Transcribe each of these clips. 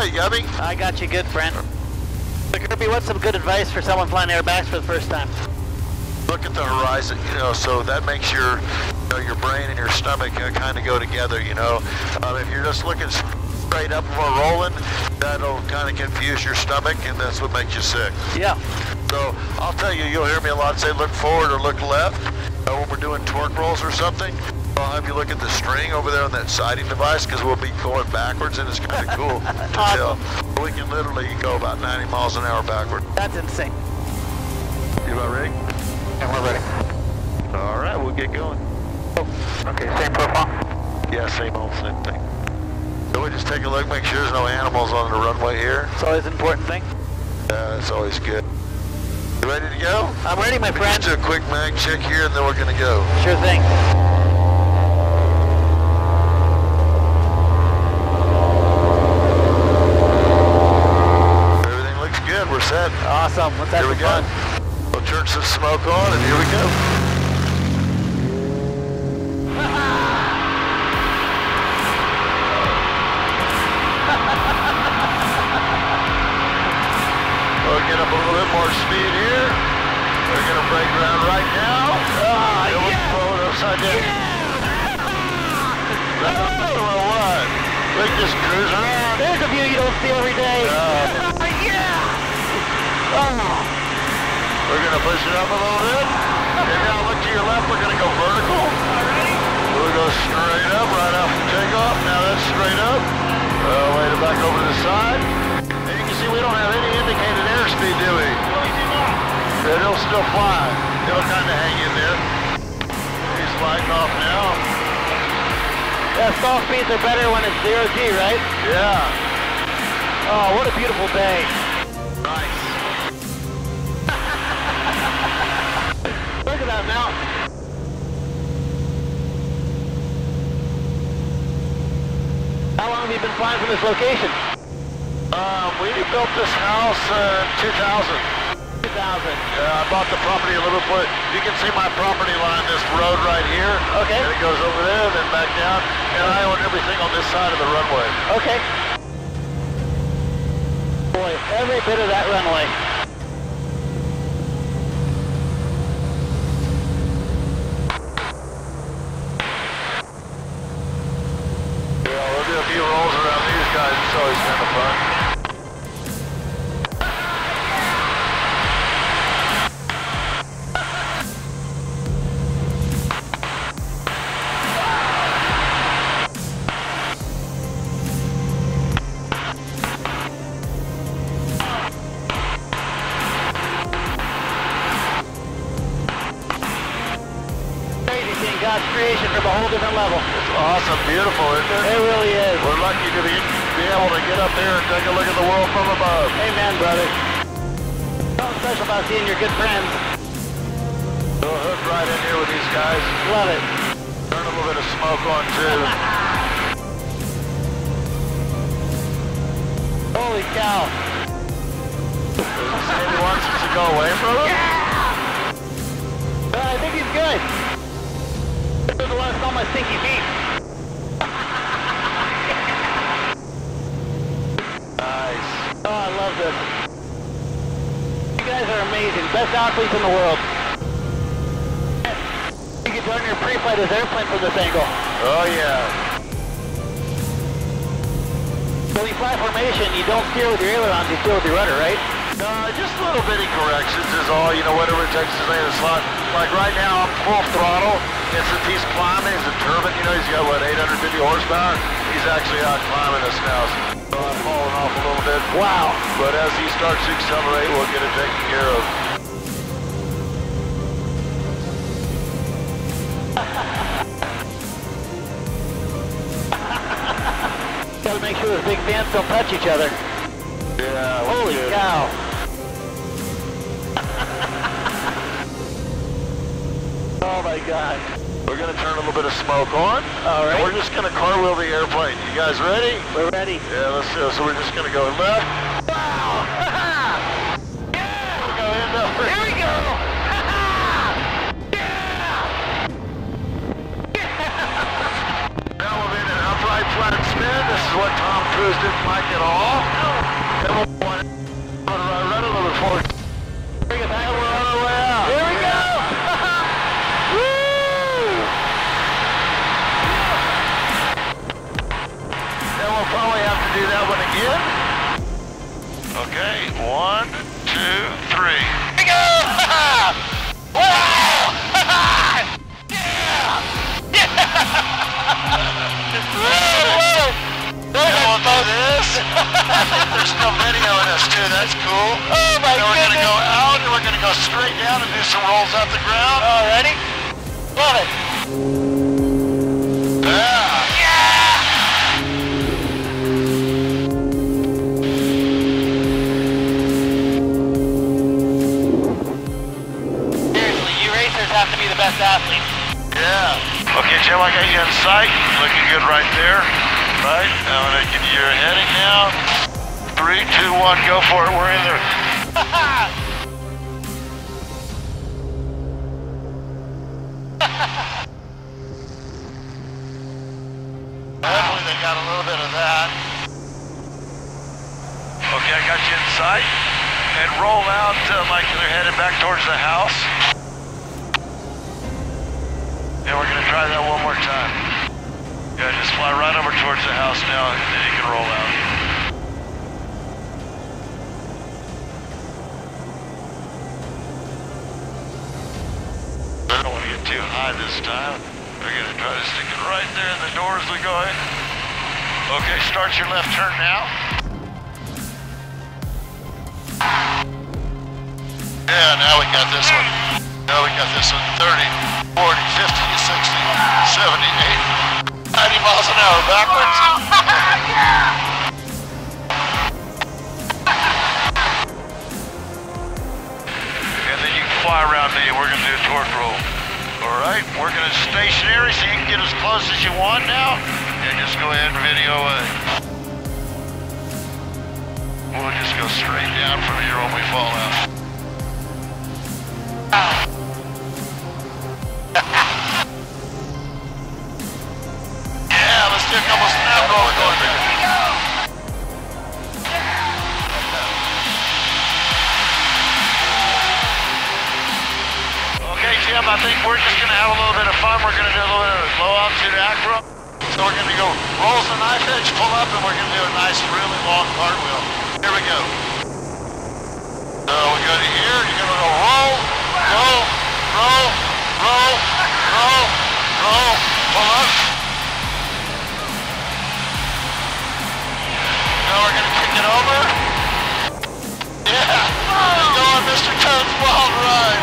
Kirby? I'm doing good now. You got me? I got you good, friend. So Kirby, what's some good advice for someone flying aerobatics for the first time? Look at the horizon, you know, so that makes your you know, your brain and your stomach uh, kind of go together, you know. Um, if you're just looking straight up or rolling, that'll kind of confuse your stomach, and that's what makes you sick. Yeah. So I'll tell you, you'll hear me a lot say look forward or look left uh, when we're doing torque rolls or something. I'll have you look at the string over there on that sighting device because we'll be going backwards and it's kind of cool to Awesome. tell. We can literally go about 90 miles an hour backward. That's insane. You about ready? And we're ready. All right, we'll get going. Okay, same profile. Yeah, same old same thing. So we just take a look, make sure there's no animals on the runway here. It's always an important thing. Yeah, it's always good. You ready to go? I'm ready, my friend. Just do a quick mag check here and then we're gonna go. Sure thing. Everything looks good, we're set. Awesome. Let's have Here we go. fun. We'll turn some smoke on and here we go. We'll get up a little bit more speed here. We're gonna break ground right now. Ah, we'll yeah. throw it upside down. That's or what? We can just cruise around. There's a view you don't see every day. Uh, yeah. Oh. We're gonna push it up a little bit. And now look to your left, we're gonna go vertical. We'll go straight up right the takeoff. Now that's straight up. Uh, way to back over to the side. And you can see we don't have any indicated airspeed, do we? No, we do not. It'll still fly. It'll kind of hang in there. He's lighting off now. Yeah, stall speeds are better when it's zero G, right? Yeah. Oh, what a beautiful day. Nice. Mountain. How long have you been flying from this location? Um, we built this house in 2000. 2000. Yeah, I bought the property a little bit. You can see my property line, this road right here. Okay. And it goes over there, then back down. And I own everything on this side of the runway. Okay. Boy, every bit of that runway. Be, able to get up there and take a look at the world from above. Amen, brother. Something special about seeing your good friends. We'll hook right in here with these guys. Love it. Turn a little bit of smoke on too. Holy cow. Sandy wants us to go away from him? Uh, I think he's good. He doesn't want to smell my stinky feet. Nice. Oh, I love this. You guys are amazing. Best athletes in the world. You can turn your pre-flight as airplane from this angle. Oh yeah. When you fly formation, you don't steer with your ailerons, you steer with your rudder, right? No, just a little bitty corrections is all, you know, whatever it takes to stay in the slot. Like right now, I'm full throttle, and since he's climbing, he's a turbine, you know, he's got, what, 850 horsepower? He's actually out climbing us now, so I'm falling off a little bit. Wow. But as he starts to accelerate, we'll get it taken care of. Gotta make sure those big fans don't touch each other. Yeah, Holy good. cow. oh my god. We're gonna turn a little bit of smoke on. All right. We're just gonna cartwheel the airplane. You guys ready? We're ready. Yeah, let's do it. So we're just gonna go left. Wow! We'll go end over. Here we go! Now in an upright flat spin. This is what Tom Cruise didn't like at all. Then we'll want to run a little forward. Bring it back. We're on our way out. Here we go! Then we'll probably have to do that one again. Okay, one, two, three. Here we go! wow! yeah! Too. That's cool. Oh my Then we're gonna go out and we're gonna go straight down and do some rolls off the ground. All ready? Love it. Yeah. Seriously, you racers have to be the best athletes. Yeah. Okay, Jim, I got you in sight. Looking good right there. Right. I'm gonna give you your heading now. Three, two, one, go for it. We're in there. Hopefully they got a little bit of that. Okay, I got you in sight. And roll out uh, like they're headed back towards the house. Yeah, we're gonna try that one more time. Yeah, just fly right over towards the house now, and then you can roll out. This time. We're gonna try to stick it right there in the door as we go in. Okay, start your left turn now. Yeah, now we got this one. Now we got this one. 30, 40, 50, 60, 70, 80, 90 miles an hour backwards. And then you can fly around me. We're going to do a torque roll. All right, we're to stationary so you can get as close as you want now. And just go ahead and video away. We'll just go straight down from here when we fall out. Pull up, and we're gonna do a nice, really long cartwheel. Here we go. So we go to here, you're gonna go roll, roll, roll, roll, roll, roll, pull up. Now we're gonna kick it over. Yeah, go on Mr. Toad's wild ride.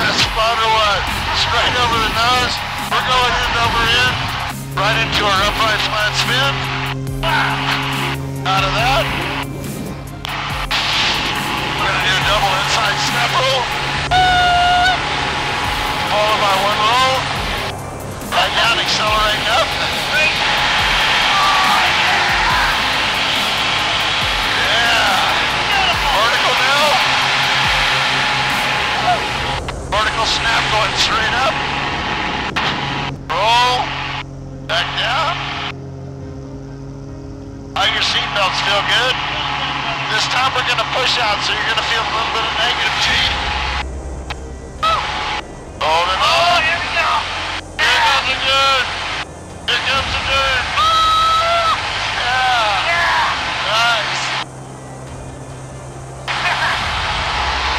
That's fun or what? Straight over the nose. We're going end over end, seatbelts feel good? This time we're gonna push out, so you're gonna feel a little bit of negative G. Holding on. Oh, here we go. Here comes the good. Here comes the good. Ah. Yeah. Nice.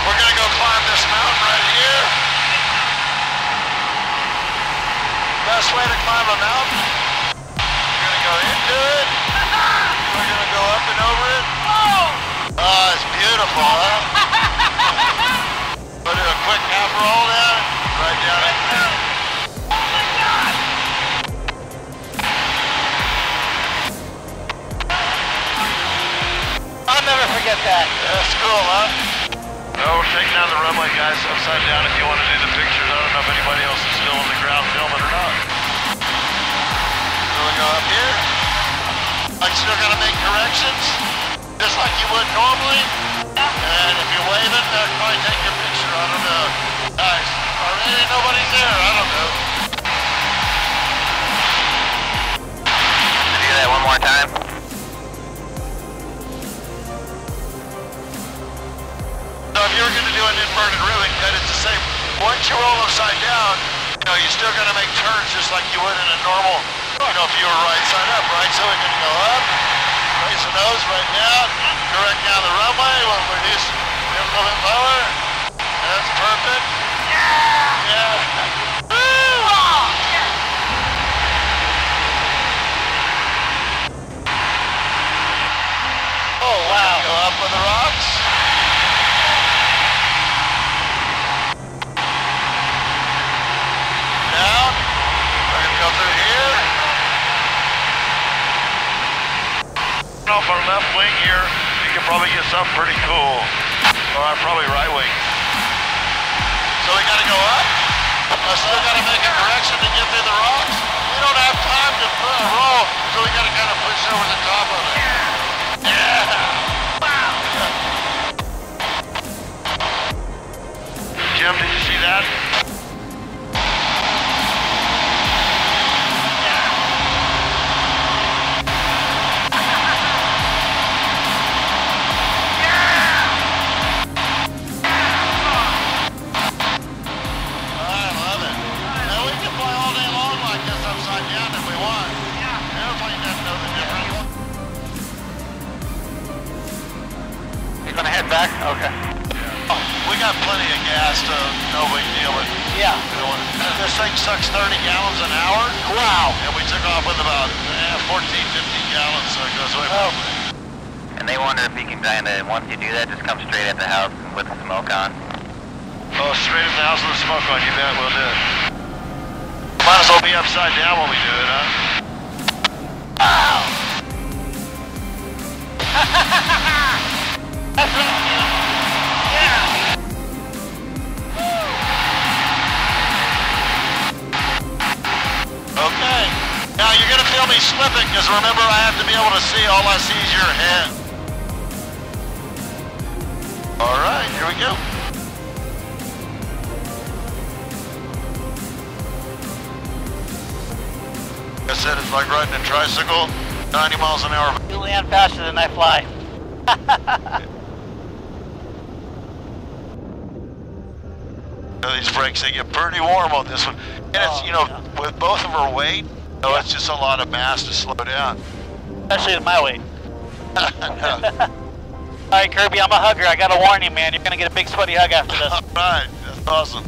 We're gonna go climb this mountain right here. Best way to climb a mountain. We're gonna go into it. We're gonna go up and over it. Oh, it's beautiful, huh? we'll do a quick half roll down, right down it. I'll never forget that. That's cool, huh? No, we're taking down the runway, guys, upside down if you want to do the pictures. I don't know if anybody else is still on the ground filming or not. So we go up here. Like still gotta make corrections, just like you would normally. And if you wave it, uh, they'll probably take your picture. I don't know. Nice. or maybe nobody's there. I don't know. Do that one more time. So if you're going to do an inverted ruin cut, it's the same. Once you roll upside down, you know, you're still going to make turns just like you would in a normal you know, if you were right side up, right? So we're gonna go up, raise the nose right down, correct down the runway, we'll reduce a little bit lower. That's perfect. Yeah! Yeah. I still gotta make a correction to get through the rocks. We don't have time to a roll, so we gotta kind of push over the top of it. Yeah! Wow! Jim, did you see that? 14, 15 gallons, so it goes away. Oh. And they wonder if you can kind of, once you do that, just come straight at the house with the smoke on. Oh, straight in the house with the smoke on, you bet, we'll do it. Might as well be upside down when we do it, huh? Oh! That's Now you're gonna feel me slipping, because remember I have to be able to see, all I see is your head. All right, here we go. I said it's like riding a tricycle, 90 miles an hour. You land faster than I fly. These brakes, they get pretty warm on this one. And it's, Oh, you know, with both of our weight, oh, it's just a lot of mass to slow down. Especially with my weight. No. All right, Kirby, I'm a hugger. I gotta warn you, man. You're gonna get a big sweaty hug after this. All right, that's awesome.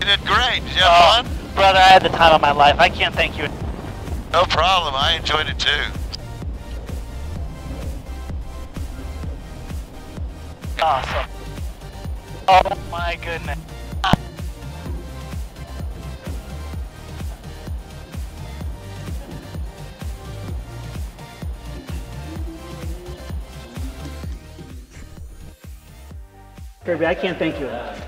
You did great. Did you Oh, fun? brother, I had the time of my life. I can't thank you. No problem. I enjoyed it too. Awesome. Oh my goodness. Kirby, I can't thank you enough.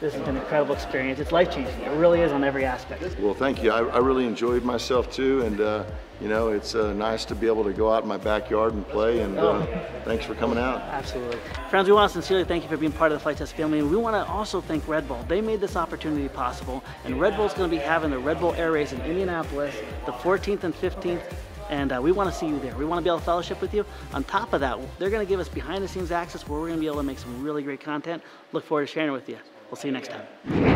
This has been an incredible experience. It's life changing. It really is on every aspect. Well, thank you. I, I really enjoyed myself too, and uh, you know, it's uh, nice to be able to go out in my backyard and play. And uh, thanks for coming out. Absolutely. Friends, we want to sincerely thank you for being part of the Flite Test family. And we want to also thank Red Bull. They made this opportunity possible. And Red Bull's going to be having the Red Bull Air Race in Indianapolis the 14th and 15th. And uh, we want to see you there. We want to be able to fellowship with you. On top of that, they're going to give us behind the scenes access where we're going to be able to make some really great content. Look forward to sharing it with you. We'll see you next time.